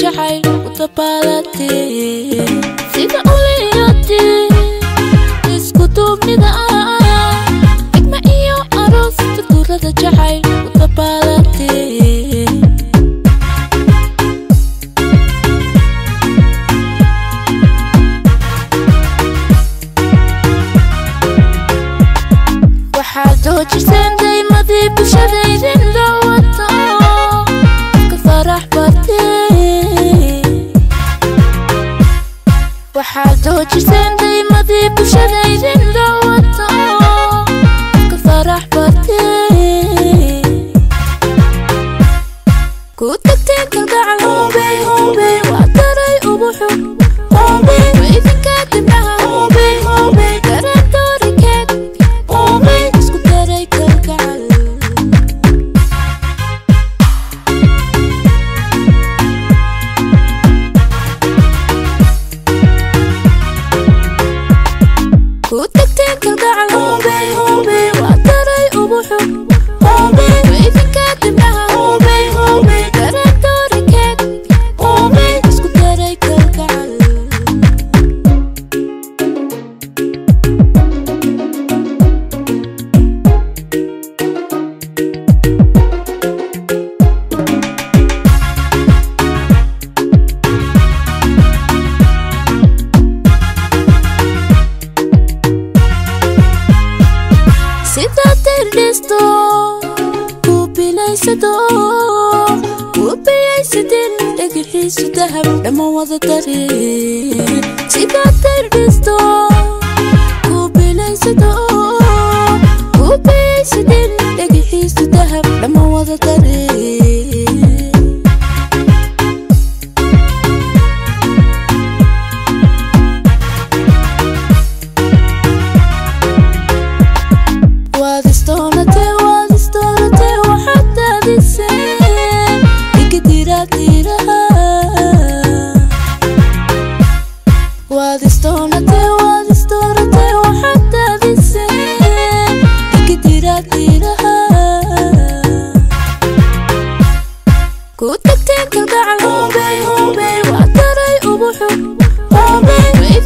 jacayl u dabaalate sida uliyate isku duubnida waxaad hojisantay madii bulshadaydin la wado ka farax badeen Quita ternesto Kupilay sa do Kupilay sa din Nagihis sa dahab Na mawada tarin تستورتي وتستورتي وحتى بالسنين كتيراتي لها كنت كتير على هوبي هوبي وعتري أبو حب هوبي